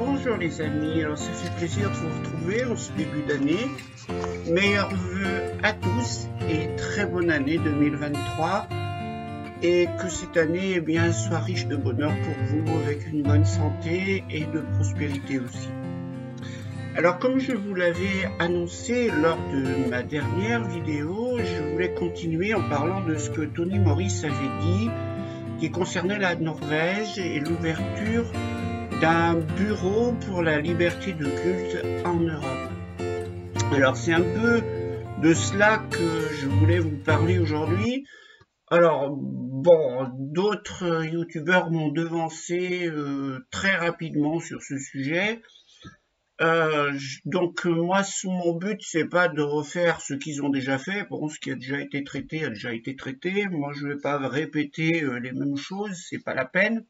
bonjour les amis, alors ça fait plaisir de vous retrouver en ce début d'année. Meilleurs vœux à tous et très bonne année 2023 et que cette année eh bien, soit riche de bonheur pour vous avec une bonne santé et de prospérité aussi. Alors comme je vous l'avais annoncé lors de ma dernière vidéo, je voulais continuer en parlant de ce que Tony Morris avait dit qui concernait la Norvège et l'ouverture d'un bureau pour la liberté de culte en Europe. Alors c'est un peu de cela que je voulais vous parler aujourd'hui. Alors bon, d'autres youtubeurs m'ont devancé euh, très rapidement sur ce sujet. Euh, donc moi, mon but, c'est pas de refaire ce qu'ils ont déjà fait. Bon, ce qui a déjà été traité a déjà été traité. Moi, je vais pas répéter euh, les mêmes choses, c'est pas la peine.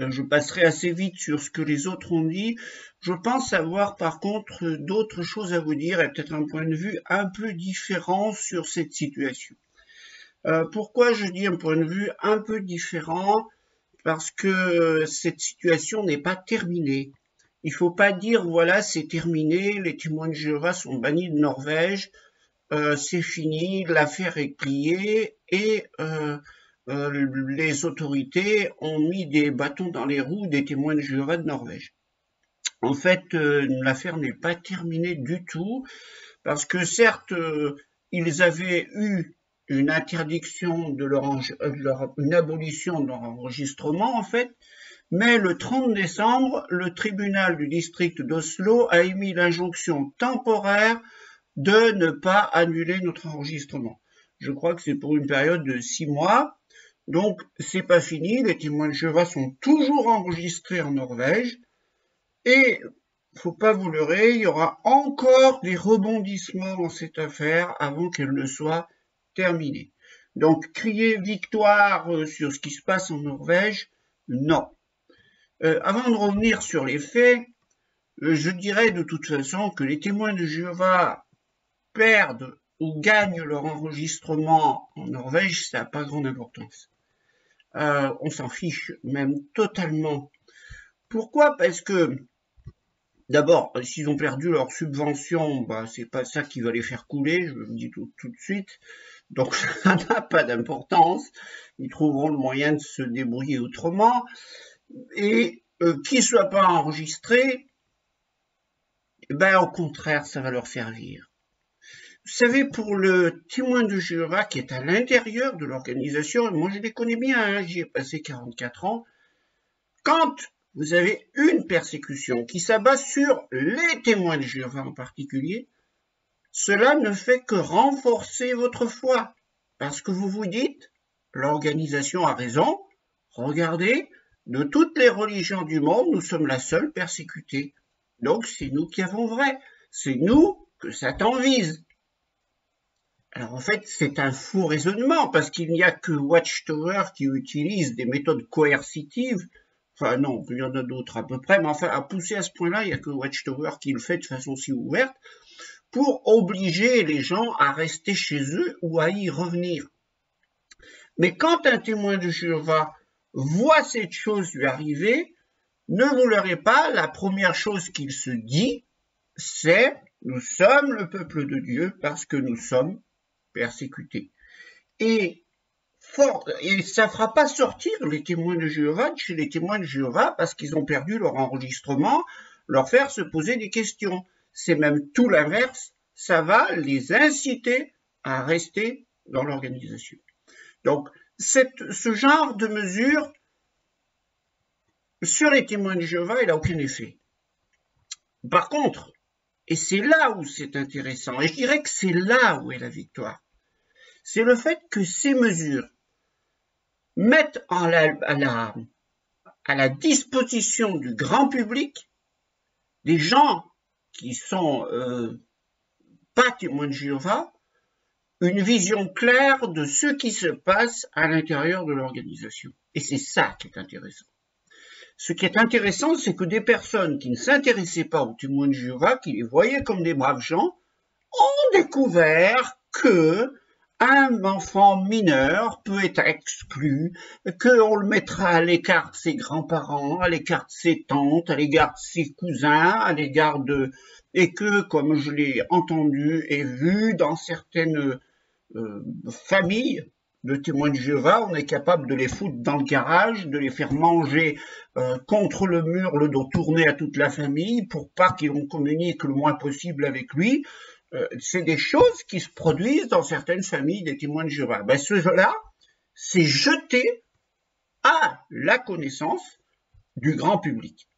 Euh, je passerai assez vite sur ce que les autres ont dit. Je pense avoir par contre d'autres choses à vous dire et peut-être un point de vue un peu différent sur cette situation. pourquoi je dis un point de vue un peu différent? Parce que cette situation n'est pas terminée. Il faut pas dire voilà c'est terminé, les témoins de Jéhovah sont bannis de Norvège, euh, c'est fini, l'affaire est pliée et euh, euh, les autorités ont mis des bâtons dans les roues des témoins de Jéhovah de Norvège. En fait, l'affaire n'est pas terminée du tout parce que certes ils avaient eu une interdiction de leur, une abolition de leur enregistrement en fait, mais le 30 décembre, le tribunal du district d'Oslo a émis l'injonction temporaire de ne pas annuler notre enregistrement. Je crois que c'est pour une période de six mois. Donc, c'est pas fini. Les témoins de Jéhovah sont toujours enregistrés en Norvège. Et, faut pas vous leurrer, il y aura encore des rebondissements dans cette affaire avant qu'elle ne soit terminée. Donc, crier victoire euh, sur ce qui se passe en Norvège, non. Euh, avant de revenir sur les faits, euh, je dirais de toute façon que les témoins de Jéhovah perdent ou gagnent leur enregistrement en Norvège, ça n'a pas grande importance. Euh, on s'en fiche même totalement. Pourquoi? Parce que d'abord, s'ils ont perdu leur subvention, bah, c'est pas ça qui va les faire couler, je le dis tout, de suite. Donc ça n'a pas d'importance. Ils trouveront le moyen de se débrouiller autrement et euh, qu'ils ne soient pas enregistrés, ben au contraire, ça va leur servir. Vous savez, pour le témoin de Jéhovah qui est à l'intérieur de l'organisation, moi je les connais bien, hein, j'y ai passé 44 ans, quand vous avez une persécution qui s'abat sur les témoins de Jéhovah en particulier, cela ne fait que renforcer votre foi, parce que vous vous dites, l'organisation a raison, regardez, de toutes les religions du monde, nous sommes la seule persécutée. Donc c'est nous qui avons vrai. C'est nous que Satan vise. Alors en fait, c'est un faux raisonnement, parce qu'il n'y a que Watchtower qui utilise des méthodes coercitives. Enfin non, il y en a d'autres à peu près, mais enfin à pousser à ce point-là, il n'y a que Watchtower qui le fait de façon si ouverte, pour obliger les gens à rester chez eux ou à y revenir. Mais quand un témoin de Jéhovah voit cette chose lui arriver, ne vous l'aurez pas, la première chose qu'il se dit, c'est nous sommes le peuple de Dieu parce que nous sommes persécutés. Et, ça ne fera pas sortir les témoins de Jéhovah chez les témoins de Jéhovah parce qu'ils ont perdu leur enregistrement, leur faire se poser des questions. C'est même tout l'inverse, ça va les inciter à rester dans l'organisation. Donc, ce genre de mesure sur les témoins de Jéhovah, il n'a aucun effet. Par contre, et c'est là où c'est intéressant, et je dirais que c'est là où est la victoire, c'est le fait que ces mesures mettent à, la, à la disposition du grand public des gens qui sont euh, pas témoins de Jéhovah, une vision claire de ce qui se passe à l'intérieur de l'organisation. Et c'est ça qui est intéressant. Ce qui est intéressant, c'est que des personnes qui ne s'intéressaient pas aux témoins de Jéhovah, qui les voyaient comme des braves gens, ont découvert que, un enfant mineur peut être exclu, qu'on le mettra à l'écart de ses grands-parents, à l'écart de ses tantes, à l'égard de ses cousins, à l'égard de... et que, comme je l'ai entendu et vu dans certaines euh, familles de témoins de Jéhovah, on est capable de les foutre dans le garage, de les faire manger euh, contre le mur, le dos tourné à toute la famille, pour pas qu'ils communique le moins possible avec lui. Euh, c'est des choses qui se produisent dans certaines familles des témoins de Jéhovah. Ben, cela, c'est jeté à la connaissance du grand public.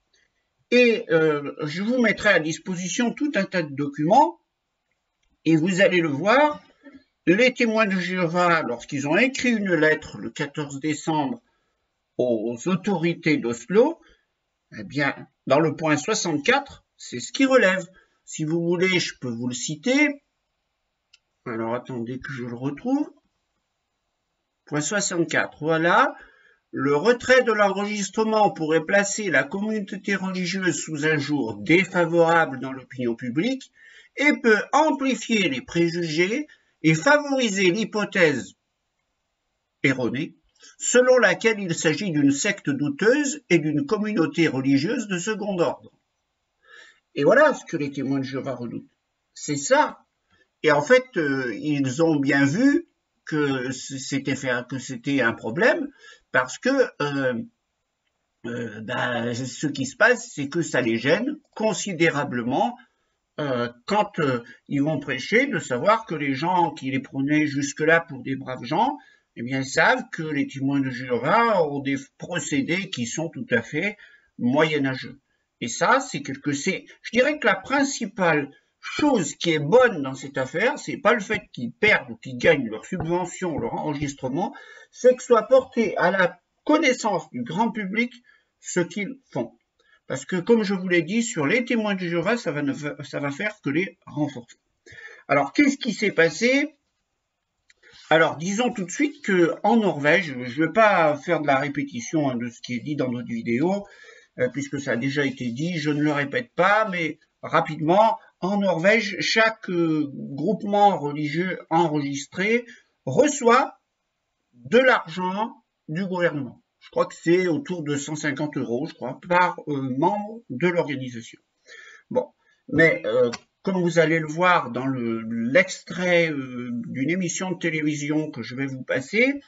Et euh, je vous mettrai à disposition tout un tas de documents, et vous allez le voir, les témoins de Jéhovah, lorsqu'ils ont écrit une lettre le 14 décembre aux autorités d'Oslo, eh bien, dans le point 64, c'est ce qui relève. Si vous voulez, je peux vous le citer. Alors attendez que je le retrouve. Point 64. Voilà. Le retrait de l'enregistrement pourrait placer la communauté religieuse sous un jour défavorable dans l'opinion publique et peut amplifier les préjugés et favoriser l'hypothèse erronée selon laquelle il s'agit d'une secte douteuse et d'une communauté religieuse de second ordre. Et voilà ce que les témoins de Jéhovah redoutent. C'est ça. Et en fait, euh, ils ont bien vu que c'était un problème parce que euh, euh, ben, ce qui se passe, c'est que ça les gêne considérablement quand ils vont prêcher, de savoir que les gens qui les prenaient jusque-là pour des braves gens, eh bien, savent que les témoins de Jéhovah ont des procédés qui sont tout à fait moyenâgeux. Et ça, c'est quelque, c'est, je dirais que la principale chose qui est bonne dans cette affaire, c'est pas le fait qu'ils perdent ou qu'ils gagnent leur subvention, leur enregistrement, c'est que soit porté à la connaissance du grand public ce qu'ils font. Parce que, comme je vous l'ai dit, sur les témoins de Jéhovah, ça va, ne, ça va faire que les renforcer. Alors, qu'est-ce qui s'est passé? Alors, disons tout de suite que en Norvège, je ne vais pas faire de la répétition hein, de ce qui est dit dans notre vidéo, euh, puisque ça a déjà été dit, je ne le répète pas, mais rapidement, en Norvège, chaque euh, groupement religieux enregistré reçoit de l'argent du gouvernement. Je crois que c'est autour de 150 euros, je crois, par euh, membre de l'organisation. Bon, mais comme vous allez le voir dans l'extrait d'une émission de télévision que je vais vous passer,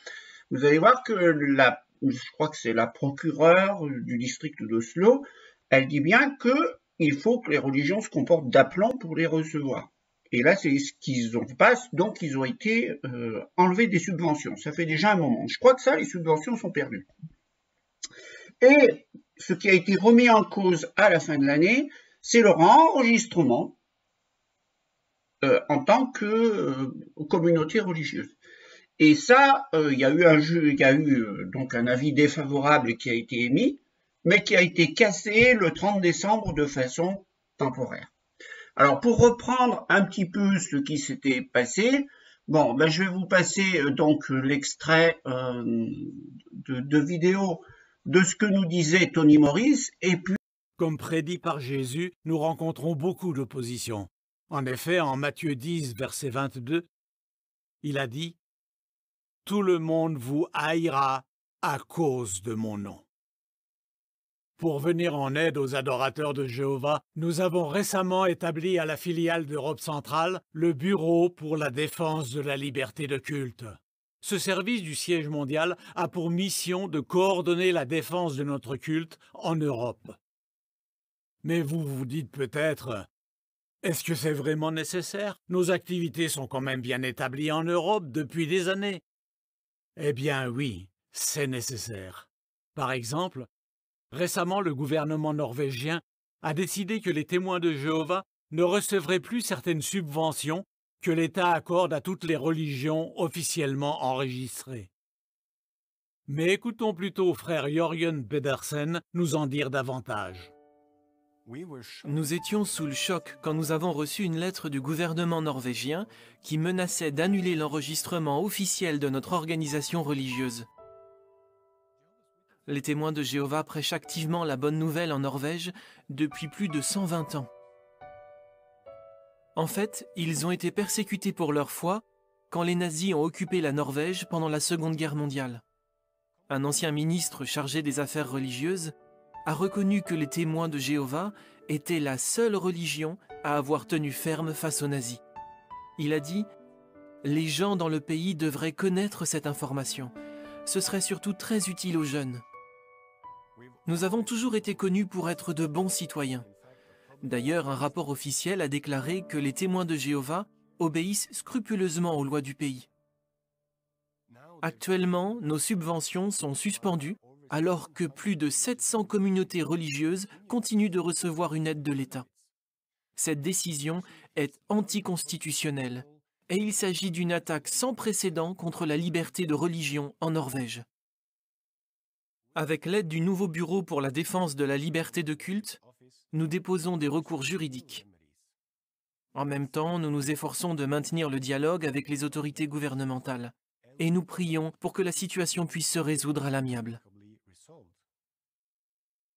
vous allez voir que la je crois que c'est la procureure du district d'Oslo, elle dit bien que il faut que les religions se comportent d'aplomb pour les recevoir. Et là, c'est ce qu'ils ont pas, donc ils ont été euh, enlevés des subventions. Ça fait déjà un moment. Je crois que ça, les subventions sont perdues. Et ce qui a été remis en cause à la fin de l'année, c'est leur enregistrement euh, en tant que euh, communauté religieuse. Et ça, il y a eu un il y a eu donc un avis défavorable qui a été émis, mais qui a été cassé le 30 décembre de façon temporaire. Alors pour reprendre un petit peu ce qui s'était passé, bon, ben, je vais vous passer euh, donc l'extrait de, de vidéo de ce que nous disait Tony Morris, et puis comme prédit par Jésus, nous rencontrons beaucoup d'opposition. En effet, en Matthieu 10, verset 22, il a dit tout le monde vous haïra à cause de mon nom. Pour venir en aide aux adorateurs de Jéhovah, nous avons récemment établi à la filiale d'Europe centrale le Bureau pour la défense de la liberté de culte. Ce service du siège mondial a pour mission de coordonner la défense de notre culte en Europe. Mais vous vous dites peut-être, est-ce que c'est vraiment nécessaire? Nos activités sont quand même bien établies en Europe depuis des années. Eh bien oui, c'est nécessaire. Par exemple, récemment le gouvernement norvégien a décidé que les témoins de Jéhovah ne recevraient plus certaines subventions que l'État accorde à toutes les religions officiellement enregistrées. Mais écoutons plutôt frère Jørgen Pedersen nous en dire davantage. Nous étions sous le choc quand nous avons reçu une lettre du gouvernement norvégien qui menaçait d'annuler l'enregistrement officiel de notre organisation religieuse. Les témoins de Jéhovah prêchent activement la bonne nouvelle en Norvège depuis plus de 120 ans. En fait, ils ont été persécutés pour leur foi quand les nazis ont occupé la Norvège pendant la Seconde Guerre mondiale. Un ancien ministre chargé des affaires religieuses a reconnu que les témoins de Jéhovah étaient la seule religion à avoir tenu ferme face aux nazis. Il a dit Les gens dans le pays devraient connaître cette information. Ce serait surtout très utile aux jeunes. Nous avons toujours été connus pour être de bons citoyens. D'ailleurs, un rapport officiel a déclaré que les témoins de Jéhovah obéissent scrupuleusement aux lois du pays. Actuellement, nos subventions sont suspendues alors que plus de 700 communautés religieuses continuent de recevoir une aide de l'État. Cette décision est anticonstitutionnelle et il s'agit d'une attaque sans précédent contre la liberté de religion en Norvège. Avec l'aide du nouveau Bureau pour la défense de la liberté de culte, nous déposons des recours juridiques. En même temps, nous nous efforçons de maintenir le dialogue avec les autorités gouvernementales et nous prions pour que la situation puisse se résoudre à l'amiable.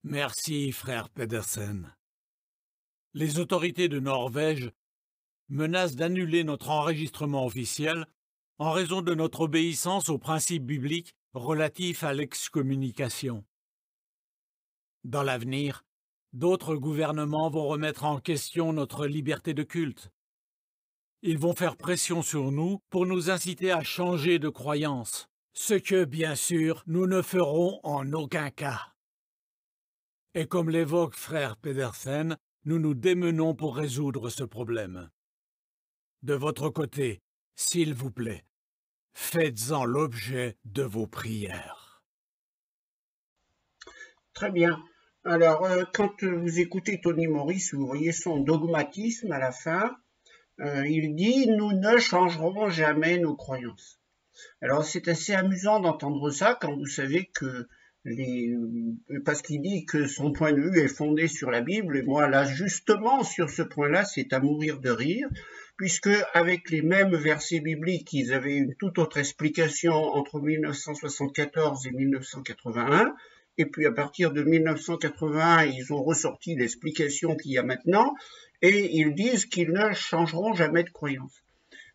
Merci, frère Pedersen. Les autorités de Norvège menacent d'annuler notre enregistrement officiel en raison de notre obéissance aux principes bibliques relatifs à l'excommunication. Dans l'avenir, d'autres gouvernements vont remettre en question notre liberté de culte. Ils vont faire pression sur nous pour nous inciter à changer de croyance, ce que, bien sûr, nous ne ferons en aucun cas. Et comme l'évoque frère Pedersen, nous nous démenons pour résoudre ce problème. De votre côté, s'il vous plaît, faites-en l'objet de vos prières. Très bien. Alors, euh, quand vous écoutez Tony Morris, vous voyez son dogmatisme à la fin, euh, il dit nous ne changerons jamais nos croyances. Alors c'est assez amusant d'entendre ça quand vous savez que parce qu'il dit que son point de vue est fondé sur la Bible et moi là justement sur ce point-là c'est à mourir de rire puisque avec les mêmes versets bibliques ils avaient une toute autre explication entre 1974 et 1981 et puis à partir de 1981 ils ont ressorti l'explication qu'il y a maintenant et ils disent qu'ils ne changeront jamais de croyance.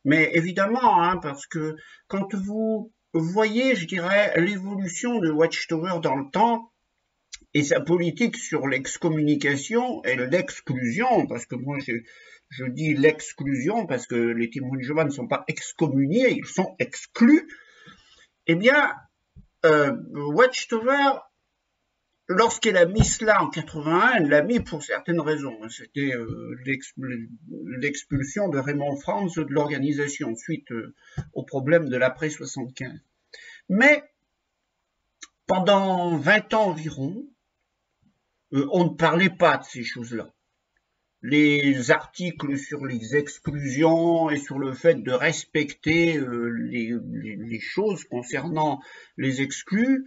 Mais évidemment, hein, parce que quand vous voyez, je dirais, l'évolution de Watchtower dans le temps et sa politique sur l'excommunication et l'exclusion, parce que moi je, dis l'exclusion parce que les témoins de ne sont pas excommuniés, ils sont exclus, eh bien, euh, Watchtower Lorsqu'elle a mis cela en 81, elle l'a mis pour certaines raisons. C'était euh, l'expulsion de Raymond Franz de l'organisation suite euh, au problème de l'après 75. Mais pendant 20 ans environ, euh, on ne parlait pas de ces choses-là. Les articles sur les exclusions et sur le fait de respecter les choses concernant les exclus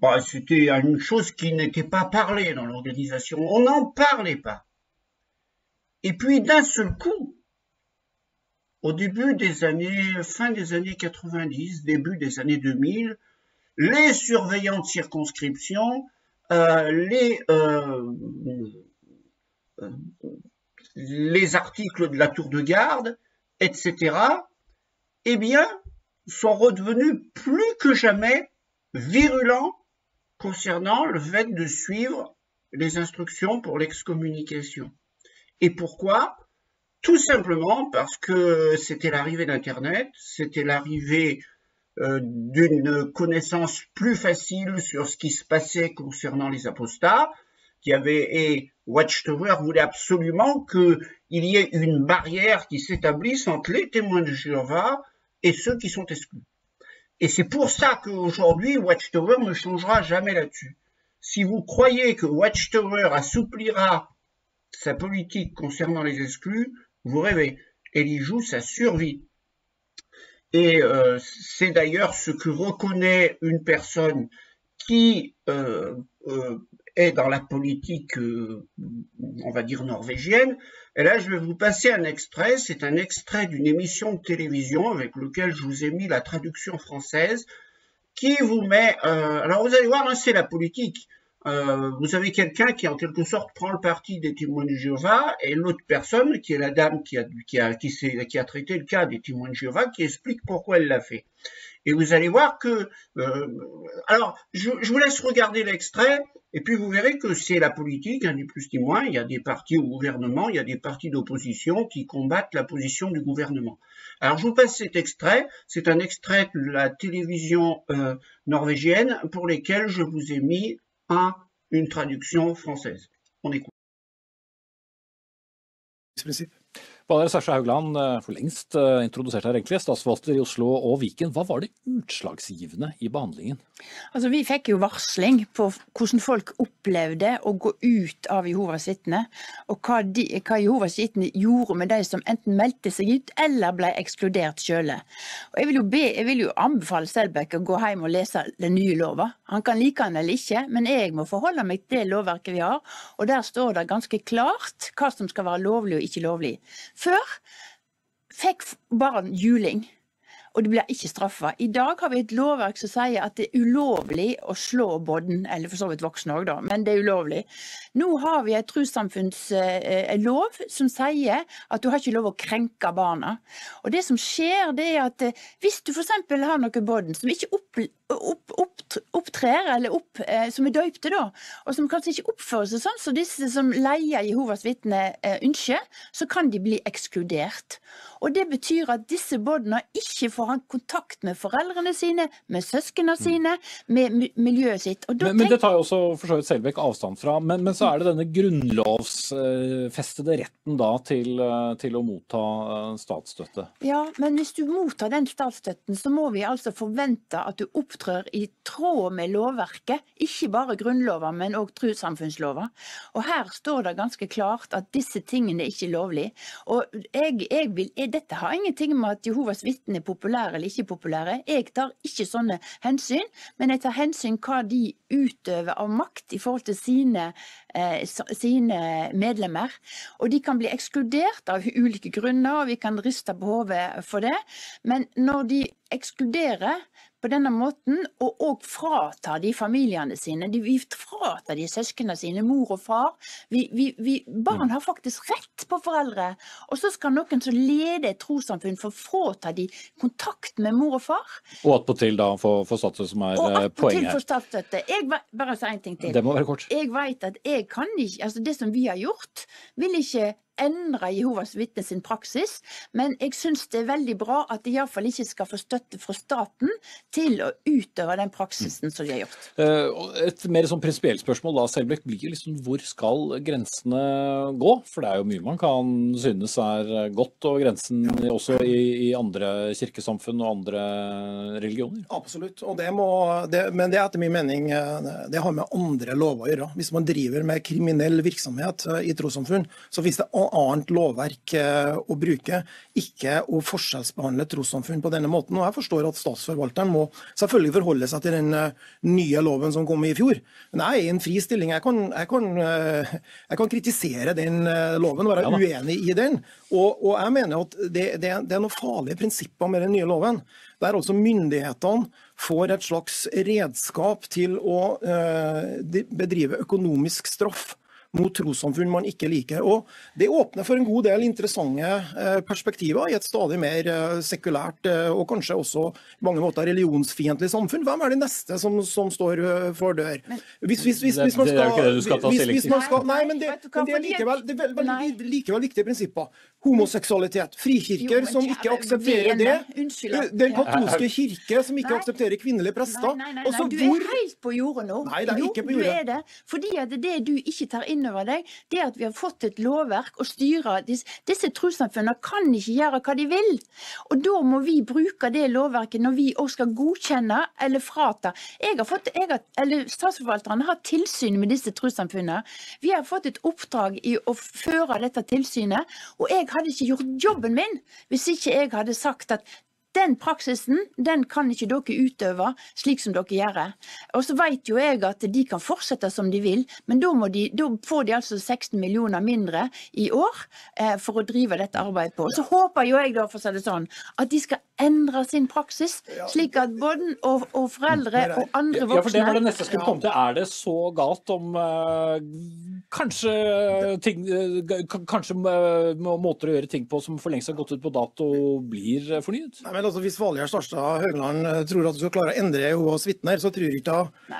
bah, c'était une chose qui n'était pas parlée dans l'organisation. On n'en parlait pas. Et puis d'un seul coup, au début des années, fin des années 90, début des années 2000, les surveillants de circonscription, euh, les, euh, euh, les articles de la tour de garde, etc., eh bien, sont redevenus plus que jamais virulents concernant le fait de suivre les instructions pour l'excommunication. Et pourquoi? Tout simplement parce que c'était l'arrivée d'Internet, c'était l'arrivée euh, d'une connaissance plus facile sur ce qui se passait concernant les apostats, qui avait et Watchtower voulait absolument qu'il y ait une barrière qui s'établisse entre les témoins de Jéhovah et ceux qui sont exclus. Et c'est pour ça qu'aujourd'hui, Watchtower ne changera jamais là-dessus. Si vous croyez que Watchtower assouplira sa politique concernant les exclus, vous rêvez. Elle y joue sa survie. Et euh, c'est d'ailleurs ce que reconnaît une personne qui euh, euh, est dans la politique, on va dire norvégienne, et là, je vais vous passer un extrait. C'est un extrait d'une émission de télévision avec lequel je vous ai mis la traduction française qui vous met... Euh, alors, vous allez voir, hein, c'est la politique. Euh, vous avez quelqu'un qui en quelque sorte prend le parti des témoins de Jéhovah et l'autre personne qui est la dame qui a, qui a, qui, a traité le cas des témoins de Jéhovah qui explique pourquoi elle l'a fait. Et vous allez voir que, euh, alors, je, je, vous laisse regarder l'extrait, et puis vous verrez que c'est la politique, ni plus ni moins. Il y a des partis au gouvernement, il y a des partis d'opposition qui combattent la position du gouvernement. Alors, je vous passe cet extrait. C'est un extrait de la télévision euh, norvégienne pour lesquels je vous ai mis un, une traduction française. On écoute. Valgerd Sasje Haugland, eh, for lengst eh, introdusert her egentlig, statsforvalter i Oslo og Viken. Hva var det utslagsgivende i behandlingen? Altså, Vi fikk jo varsling på hvordan folk opplevde å gå ut av Jehovas vitne, og hva, de, hva Jehovas vitne gjorde med de som enten meldte seg ut eller ble ekskludert sjøle. Jeg vil jeg vil jo anbefale Selbekk å gå hjem og lese den nye lova. Han kan like den eller ikke, men jeg må forholde meg til det lovverket vi har, og der står det ganske klart hva som skal være lovlig og ikke lovlig. Før fikk barn juling, og de blir ikke straffa. I dag har vi et lovverk som sier at det er ulovlig å slå bodden, eller for så vidt voksne òg, da, men det er ulovlig. Nå har vi et trossamfunnslov som sier at du har ikke lov å krenke barna. Og det som skjer, det er at eh, hvis du f.eks. har noe bodden som ikke opp, opp, opp, opptrer, eller opp, eh, som er døypte, da, og som kanskje ikke oppfører seg sånn som så disse som leier Jehovas vitner eh, ønsker, så kan de bli ekskludert. Og det betyr at disse bodna ikke får ha kontakt med foreldrene sine, med søsknene mm. sine, med miljøet sitt. Men, men, det tar jo også for så vidt Selbekk avstand fra. Men, men, så er det denne grunnlovsfestede retten da til, eh, til, å motta eh, statsstøtte. Ja, men hvis du mottar den statsstøtten, så må vi altså forvente at du opptrør i tråd med lovverket. Ikke bare grunnlover, men òg trossamfunnslover. Og her står det ganske klart at disse tingene er ikke lovlig. Og jeg, jeg vil, dette har ingenting med at Jehovas vitner er populære eller ikke populære. Jeg tar ikke sånne hensyn, men jeg tar hensyn hva de utøver av makt i forhold til sine, eh, sine medlemmer. Og de kan bli ekskludert av ulike grunner, og vi kan riste på hodet for det. Men når de ekskluderer på denne måten, og òg fratar de familiene sine. De, vi fratar de søsknene sine, mor og far. Vi, vi, vi, barn har faktisk rett på foreldre. Og så skal noen som leder et trossamfunn få frata de kontakt med mor og far. Og attpåtil da få statsstøtte, som er og eh, poenget Og statsstøtte. Jeg, bare si én ting til. Det må være kort. Jeg vet at jeg kan ikke, altså Det som vi har gjort, vil ikke endre Jehovas vitne sin praksis, men jeg syns det er veldig bra at de iallfall ikke skal få støtte fra staten til å utøve den praksisen som de har gjort. Eh, et mer sånn prinsipielt spørsmål da, Selbekk, blir liksom hvor skal grensene gå? For det er jo mye man kan synes er godt, og grensen også i, i andre kirkesamfunn og andre religioner? Absolutt, det må, det, men det er etter min mening eh, det har med andre lover å gjøre. Hvis man driver med kriminell virksomhet eh, i trossamfunn, så finnes det annet lovverk eh, å bruke, ikke å forskjellsbehandle trossamfunn på denne måten. Og Jeg forstår at statsforvalteren må selvfølgelig forholde seg til den eh, nye loven som kom i fjor. Men jeg er i en fri stilling. Jeg kan, jeg kan, eh, jeg kan kritisere den loven, være uenig i den. Og, og jeg mener at det, det, det er noen farlige prinsipper med den nye loven. Der altså myndighetene får et slags redskap til å bedrive økonomisk straff mot trossamfunn man ikke liker. Og Det åpner for en god del interessante eh, perspektiver i et stadig mer eh, sekulært eh, og kanskje også i mange måter religionsfiendtlig samfunn. Hvem er det neste som, som står for dør? Hvis, hvis, hvis, hvis man skal, det er jo ikke det du skal ta stilling til. Nei, men det, men det er likevel, det er veldig, likevel viktige prinsipper. Homoseksualitet. Frikirker som ikke aksepterer det. Den katolske kirke som ikke aksepterer kvinnelige prester. Nei, nei, nei, du er helt på jordet nå. Nei, det er ikke på jordet. Du er det. Fordi at det du ikke tar inn over deg, det at vi har fått et lovverk å styre Disse, disse trossamfunnene kan ikke gjøre hva de vil. Og da må vi bruke det lovverket når vi òg skal godkjenne eller frata. Jeg har fått, jeg har, eller Statsforvalteren har tilsyn med disse trossamfunnene. Vi har fått et oppdrag i å føre dette tilsynet, og jeg hadde ikke gjort jobben min hvis ikke jeg hadde sagt at den praksisen den kan ikke dere utøve slik som dere gjør. Og så vet jo jeg at de kan fortsette som de vil, men da, de, da får de altså 16 millioner mindre i år eh, for å drive dette arbeidet på. Så håper jo jeg da, for å si det sånn, at de skal endre sin praksis, slik at både og, og foreldre og andre voksne Ja, for det var det neste jeg skulle komme til. Er det så galt om uh, kanskje ting uh, Kanskje uh, måter å gjøre ting på som for lengst har gått ut på dato, blir fornyet? Nei, men altså, Hvis Valgjerd Starstad Høgland tror at du skal klare å endre Jehovas vitner, så tror jeg ikke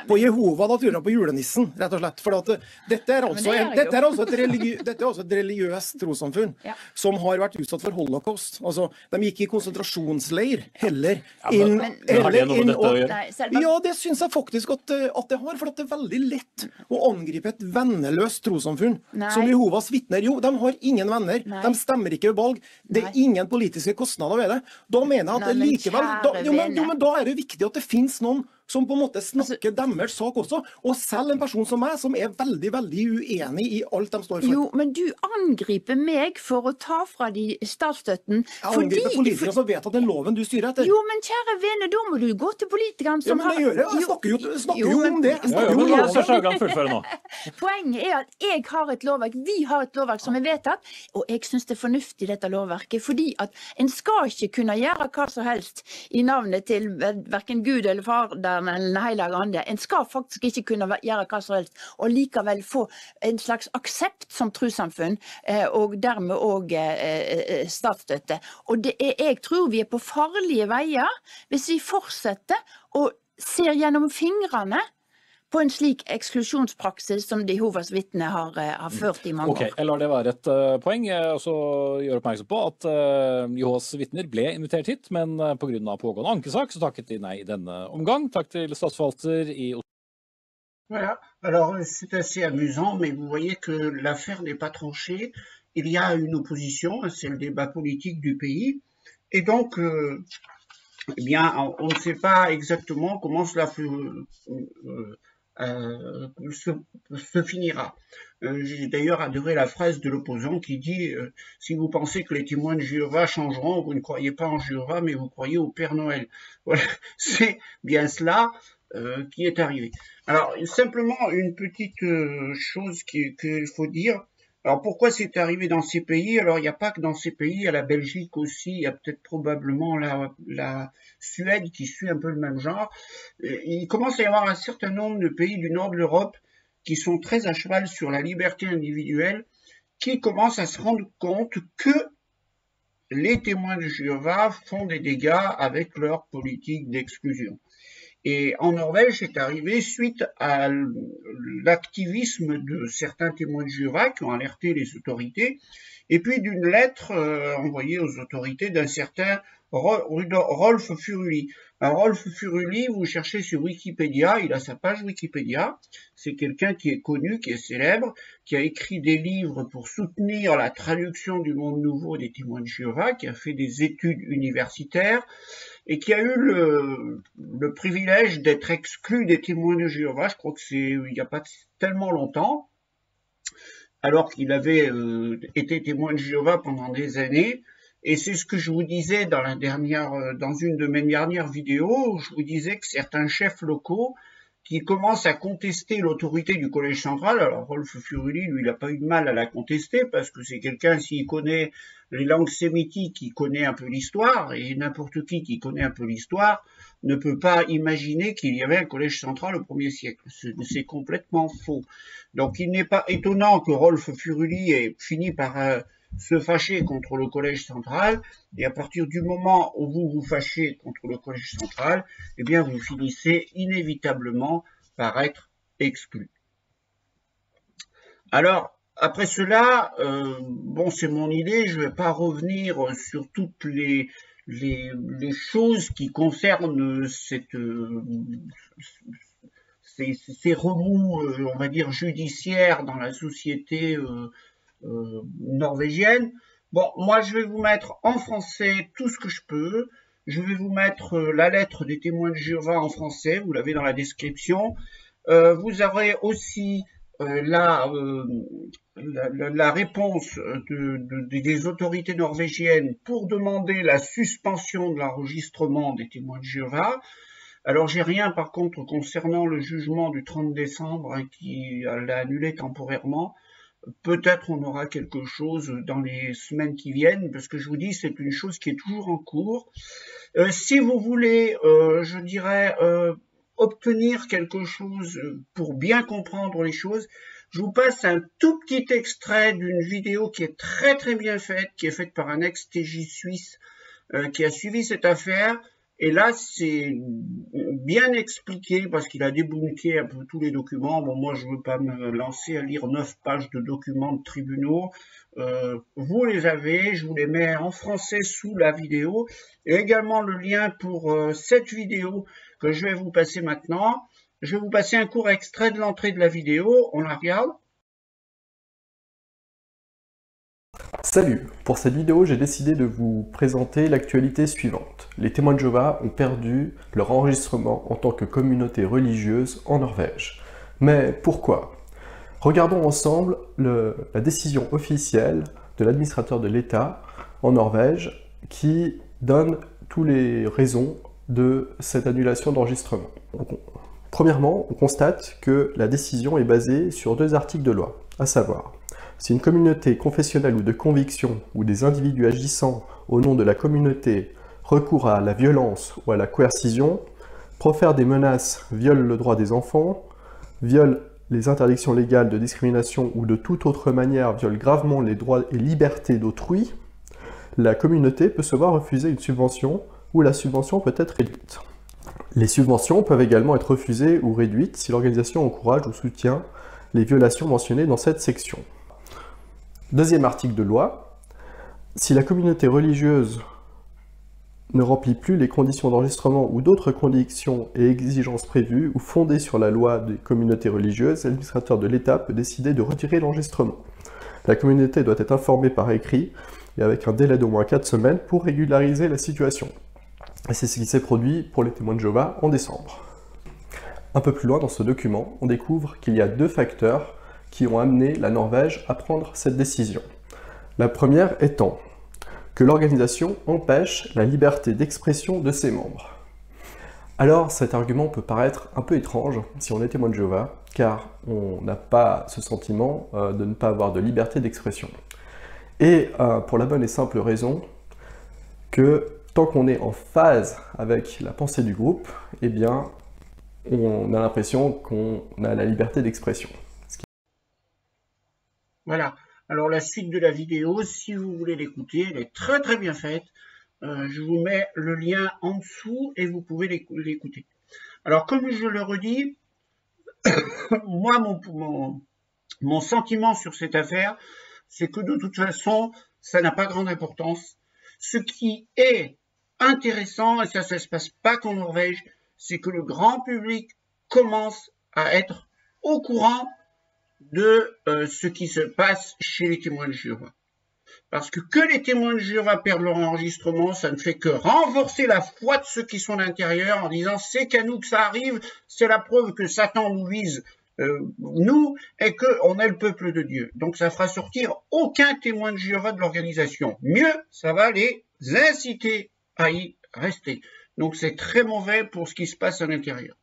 på Jehova, da tror hun på julenissen, rett og slett. For at, dette, er altså, en, dette, er altså et er altså et religiøst trossamfunn ja. som har vært utsatt for holocaust. Altså, de gikk i konsentrasjonsleir heller inn, men, men, har det noe med dette å gjøre? Nei, ja, det syns jeg faktisk at, eh, at, det har. For det er veldig lett å angripe et venneløst trossamfunn som Jehovas vitner. Jo, de har ingen venner. Nei. De stemmer ikke ved valg. Det er ingen politiske kostnader ved det. Da mener jeg at Nei, likevel da, jo, men, jo, men da er det viktig at det finnes noen som på en måte snakker altså, deres sak også. Og selv en person som meg, som er veldig veldig uenig i alt de står for. Jo, men du angriper meg for å ta fra de statsstøtten. Jeg angriper politikere som vet at den loven du styrer etter. Jo, men kjære vene, da må du gå til politikerne som har Ja, men det gjør jeg. Jeg snakker jo, snakker jo, men, om det. Jeg snakker jo, jo, om jo, Poenget er at jeg har et lovverk, vi har et lovverk som er vedtatt, og jeg syns det er fornuftig dette lovverket. Fordi at en skal ikke kunne gjøre hva som helst i navnet til verken Gud eller Far Den hellige ande. En skal faktisk ikke kunne gjøre hva som helst, og likevel få en slags aksept som trossamfunn, eh, og dermed òg eh, eh, statsstøtte. Og er, jeg tror vi er på farlige veier hvis vi fortsetter å ser gjennom fingrene på en slik eksklusjonspraksis som Jehovas vitner har, har, ført i mange år. Ok, Jeg lar det være et uh, poeng. og så gjør oppmerksom på at uh, Jehovas vitner ble invitert hit, men uh, pga. pågående ankesak så takket de nei i denne omgang. Takk til statsforvalter i Oslo. Voilà. Alors, c'est assez amusant, mais vous voyez que l'affaire n'est pas tranchée. Il y a une opposition, c'est le débat politique du pays. Et donc, euh, eh bien, on, ne sait pas exactement comment cela fait, euh, euh, se, se, finira. Euh, J'ai d'ailleurs adoré la phrase de l'opposant qui dit euh, Si vous pensez que les témoins de Jéhovah changeront, vous ne croyez pas en Jéhovah, mais vous croyez au Père Noël. Voilà, c'est bien cela euh, qui est arrivé. Alors, simplement une petite chose qu'il faut dire. Alors pourquoi c'est arrivé dans ces pays? Alors il n'y a pas que dans ces pays, il y a la Belgique aussi, il y a peut-être probablement la, Suède qui suit un peu le même genre. Il commence à y avoir un certain nombre de pays du nord de l'Europe qui sont très à cheval sur la liberté individuelle, qui commencent à se rendre compte que les témoins de Jéhovah font des dégâts avec leur politique d'exclusion. Et en Norvège, c'est arrivé suite à l'activisme de certains témoins de Jéhovah qui ont alerté les autorités, et puis d'une lettre euh, envoyée aux autorités d'un certain Rolf Furuli. Rolf Furuli, vous cherchez sur Wikipédia, il a sa page Wikipédia. C'est quelqu'un qui est connu, qui est célèbre, qui a écrit des livres pour soutenir la traduction du monde nouveau des témoins de Jéhovah, qui a fait des études universitaires et qui a eu le, privilège d'être exclu des témoins de Jéhovah. Je crois que c'est il n'y a pas tellement longtemps, alors qu'il avait euh, été témoin de Jéhovah pendant des années. Et c'est ce que je vous disais dans la dernière, euh, dans une de mes dernières vidéos, je vous disais que certains chefs locaux qui commencent à contester l'autorité du collège central. Alors Rolf Furuli, lui, il n'a pas eu de mal à la contester parce que c'est quelqu'un, s'il connaît les langues sémitiques, qui connaît un peu l'histoire, et n'importe qui qui connaît un peu l'histoire ne peut pas imaginer qu'il y avait un collège central au premier siècle. C'est complètement faux. Donc il n'est pas étonnant que Rolf Furuli ait fini par euh, se fâcher contre le collège central, et à partir du moment où vous vous fâchez contre le collège central, eh bien vous finissez inévitablement par être exclu. Alors, après cela, euh, bon, c'est mon idée, je ne vais pas revenir sur toutes les, les, choses qui concernent cette, euh, ces, ces, remous, euh, on va dire, judiciaires dans la société euh, norvégienne. Bon, moi je vais vous mettre en français tout ce que je peux. Je vais vous mettre euh, la lettre des témoins de Jéhovah en français, vous l'avez dans la description. Euh, vous aurez aussi euh, la, euh, la, la, réponse de, de, des autorités norvégiennes pour demander la suspension de l'enregistrement des témoins de Jéhovah. Alors j'ai rien par contre concernant le jugement du 30 décembre hein, qui l'a annulé temporairement. Peut-être on aura quelque chose dans les semaines qui viennent, parce que je vous dis, c'est une chose qui est toujours en cours. Euh, si vous voulez, euh, je dirais, euh, obtenir quelque chose pour bien comprendre les choses, je vous passe un tout petit extrait d'une vidéo qui est très très bien faite, qui est faite par un ex-TJ suisse qui a suivi cette affaire. Et là, c'est bien expliqué parce qu'il a débunké un peu tous les documents. Bon, moi, je ne veux pas me lancer à lire neuf pages de documents de tribunaux. Euh, vous les avez, je vous les mets en français sous la vidéo. Et également le lien pour euh, cette vidéo que je vais vous passer maintenant. Je vais vous passer un court extrait de l'entrée de la vidéo. On la regarde. Salut Pour cette vidéo, j'ai décidé de vous présenter l'actualité suivante. Les témoins de Jéhovah ont perdu leur enregistrement en tant que communauté religieuse en Norvège. Mais pourquoi? Regardons ensemble la décision officielle de l'administrateur de l'État en Norvège qui donne toutes les raisons de cette annulation d'enregistrement. Premièrement, on constate que la décision est basée sur deux articles de loi, à savoir si une communauté confessionnelle ou de conviction ou des individus agissant au nom de la communauté recourent à la violence ou à la coercition, profèrent des menaces, violent le droit des enfants, violent les interdictions légales de discrimination ou de toute autre manière violent gravement les droits et libertés d'autrui, la communauté peut se voir refuser une subvention ou la subvention peut être réduite. Les subventions peuvent également être refusées ou réduites si l'organisation encourage ou soutient les violations mentionnées dans cette section. Deuxième article de loi, si la communauté religieuse ne remplit plus les conditions d'enregistrement ou d'autres conditions et exigences prévues ou fondées sur la loi des communautés religieuses, l'administrateur de l'État peut décider de retirer l'enregistrement. La communauté doit être informée par écrit et avec un délai d'au moins 4 semaines pour régulariser la situation. C'est ce qui s'est produit pour les témoins de Jéhovah en décembre. Un peu plus loin dans ce document, on découvre qu'il y a deux facteurs qui ont amené la Norvège à prendre cette décision. La première étant que l'organisation empêche la liberté d'expression de ses membres. Alors cet argument peut paraître un peu étrange si on est témoin de Jéhovah, car on n'a pas ce sentiment euh, de ne pas avoir de liberté d'expression. Et euh, pour la bonne et simple raison que tant qu'on est en phase avec la pensée du groupe, eh bien on a l'impression qu'on a la liberté d'expression. Voilà. Alors la suite de la vidéo, si vous voulez l'écouter, elle est très très bien faite. Euh, je vous mets le lien en dessous et vous pouvez l'écouter. Alors comme je le redis, moi mon, sentiment sur cette affaire, c'est que de toute façon, ça n'a pas grande importance. Ce qui est intéressant, et ça, ça se passe pas qu'en Norvège, c'est que le grand public commence à être au courant de euh, ce qui se passe chez les témoins de Jéhovah. Parce que que les témoins de Jéhovah perdent leur enregistrement, ça ne fait que renforcer la foi de ceux qui sont à l'intérieur en disant c'est qu'à nous que ça arrive, c'est la preuve que Satan nous vise, euh, nous, et qu'on est le peuple de Dieu. Donc ça fera sortir aucun témoin de Jéhovah de l'organisation. Mieux, ça va les inciter à y rester. Donc c'est très mauvais pour ce qui se passe à l'intérieur.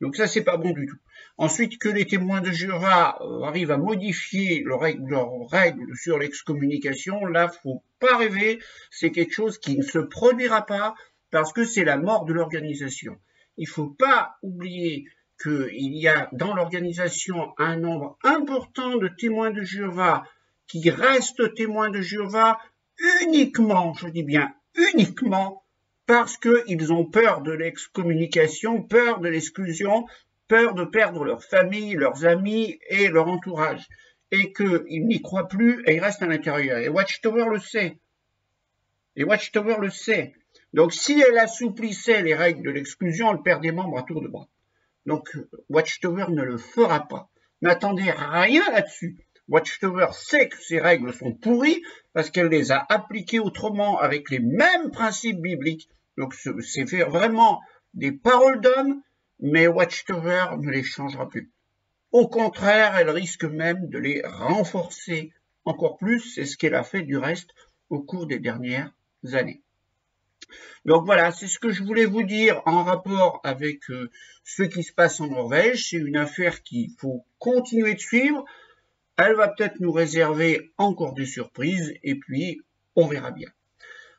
Donc ça, c'est pas bon du tout. Ensuite, que les témoins de Jéhovah euh, arrivent à modifier leurs règles, sur l'excommunication, là, faut pas rêver. C'est quelque chose qui ne se produira pas parce que c'est la mort de l'organisation. Il faut pas oublier qu'il y a dans l'organisation un nombre important de témoins de Jéhovah qui restent témoins de Jéhovah uniquement, je dis bien uniquement, parce qu'ils ont peur de l'excommunication, peur de l'exclusion, peur de perdre leur famille, leurs amis et leur entourage, et qu'ils n'y croient plus et ils restent à l'intérieur. Et Watchtower le sait. Et Watchtower le sait. Donc si elle assouplissait les règles de l'exclusion, elle perd des membres à tour de bras. Donc Watchtower ne le fera pas. N'attendez rien là-dessus. Watchtower sait que ces règles sont pourries parce qu'elle les a appliquées autrement avec les mêmes principes bibliques. Donc c'est vraiment des paroles d'hommes mais Watchtower ne les changera plus. Au contraire, elle risque même de les renforcer encore plus. C'est ce qu'elle a fait du reste au cours des dernières années. Donc voilà, c'est ce que je voulais vous dire en rapport avec euh, ce qui se passe en Norvège. C'est une affaire qu'il faut continuer de suivre. Elle va peut-être nous réserver encore des surprises et puis on verra bien.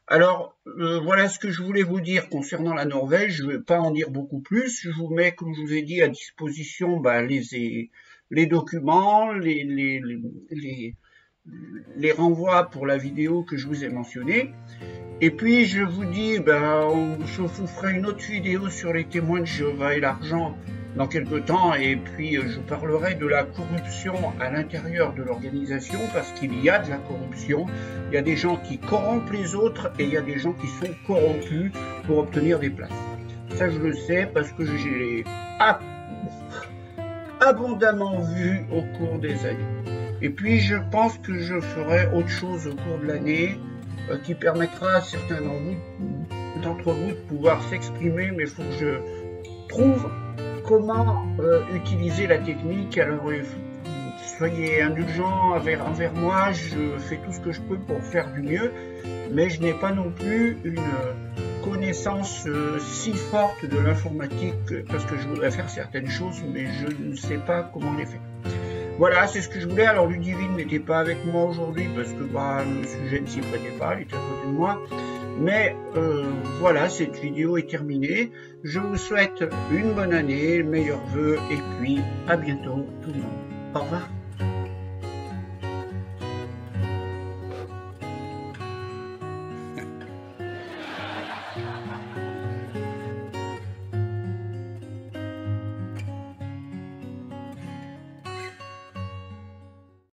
Alors euh, voilà ce que je voulais vous dire concernant la Norvège. Je ne vais pas en dire beaucoup plus. Je vous mets, comme je vous ai dit, à disposition bah, les, documents, les, renvois pour la vidéo que je vous ai mentionnée. Et puis je vous dis, ben, je vous ferai une autre vidéo sur les témoins de Jéhovah et l'argent dans quelques temps. Et puis je parlerai de la corruption à l'intérieur de l'organisation parce qu'il y a de la corruption. Il y a des gens qui corrompent les autres et il y a des gens qui sont corrompus pour obtenir des places. Ça je le sais parce que j'ai abondamment vu au cours des années. Et puis je pense que je ferai autre chose au cours de l'année. Euh, qui permettra à certains d'entre vous, de pouvoir s'exprimer, mais il faut que je trouve comment euh, utiliser la technique. Alors, euh, soyez indulgents envers, moi, je fais tout ce que je peux pour faire du mieux, mais je n'ai pas non plus une connaissance si forte de l'informatique parce que je voudrais faire certaines choses, mais je ne sais pas comment les faire. Voilà, c'est ce que je voulais. Alors Ludivine n'était pas avec moi aujourd'hui parce que bah, le sujet ne s'y prêtait pas, il était à côté de moi. Mais euh, voilà, cette vidéo est terminée. Je vous souhaite une bonne année, meilleurs vœux et puis à bientôt tout le monde. Au revoir.